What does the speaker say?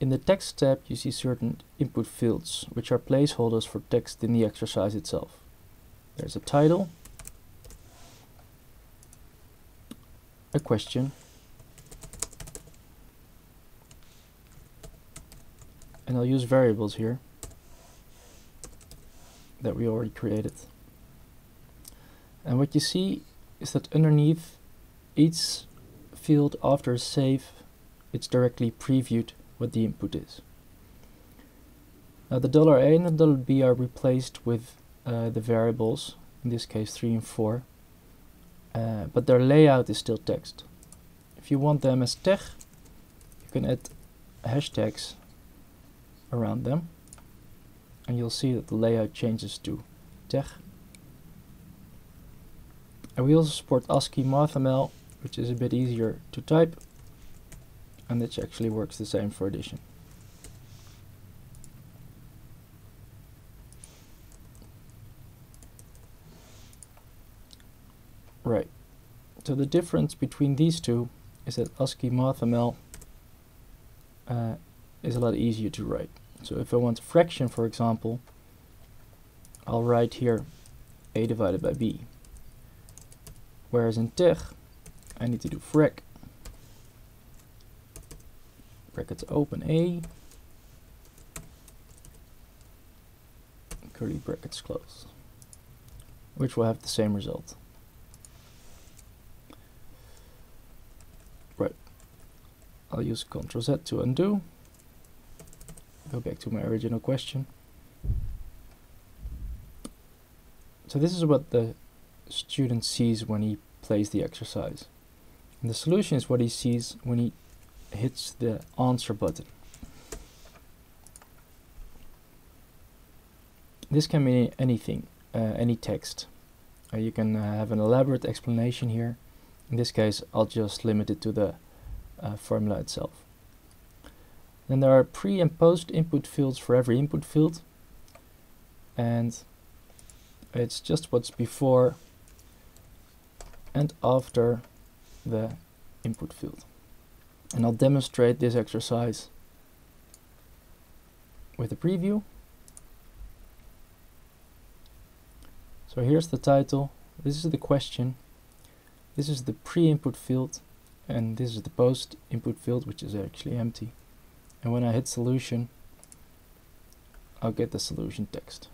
In the text tab you see certain input fields which are placeholders for text in the exercise itself. There's a title, a question, and I'll use variables here that we already created. And what you see is that underneath each field after a save, it's directly previewed what the input is. Now the dollar $A and the $B are replaced with uh, the variables, in this case 3 and 4, uh, but their layout is still text. If you want them as TeX, you can add hashtags around them and you'll see that the layout changes to TeX. And we also support ASCII MathML, which is a bit easier to type, and it actually works the same for addition. Right, so the difference between these two is that ASCII MathML uh, is a lot easier to write. So if I want a fraction, for example, I'll write here a divided by b. Whereas in TeX, I need to do frac, brackets open a, curly brackets close, which will have the same result. Right, I'll use Ctrl Z to undo go back to my original question. So this is what the student sees when he plays the exercise. And the solution is what he sees when he hits the answer button. This can be anything, uh, any text. Uh, you can uh, have an elaborate explanation here. In this case, I'll just limit it to the uh, formula itself. Then there are pre and post input fields for every input field. And it's just what's before and after the input field. And I'll demonstrate this exercise with a preview. So here's the title, this is the question, this is the pre-input field, and this is the post-input field, which is actually empty. And when I hit solution I'll get the solution text